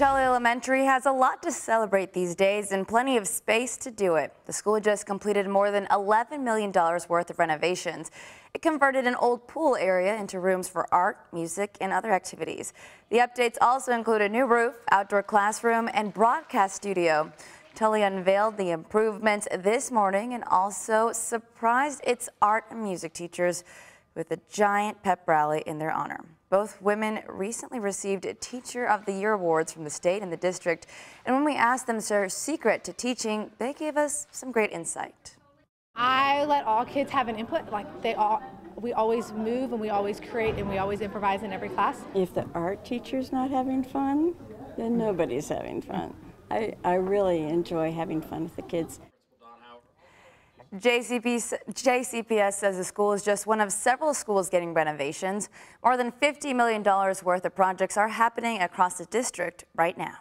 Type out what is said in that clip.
Tully Elementary has a lot to celebrate these days and plenty of space to do it. The school just completed more than $11 million worth of renovations. It converted an old pool area into rooms for art, music, and other activities. The updates also include a new roof, outdoor classroom, and broadcast studio. Tully unveiled the improvements this morning and also surprised its art and music teachers with a giant pep rally in their honor. Both women recently received Teacher of the Year awards from the state and the district. And when we asked them their secret to teaching, they gave us some great insight. I let all kids have an input. Like they all, we always move and we always create and we always improvise in every class. If the art teacher's not having fun, then nobody's having fun. I, I really enjoy having fun with the kids. JCP, JCPS says the school is just one of several schools getting renovations. More than $50 million worth of projects are happening across the district right now.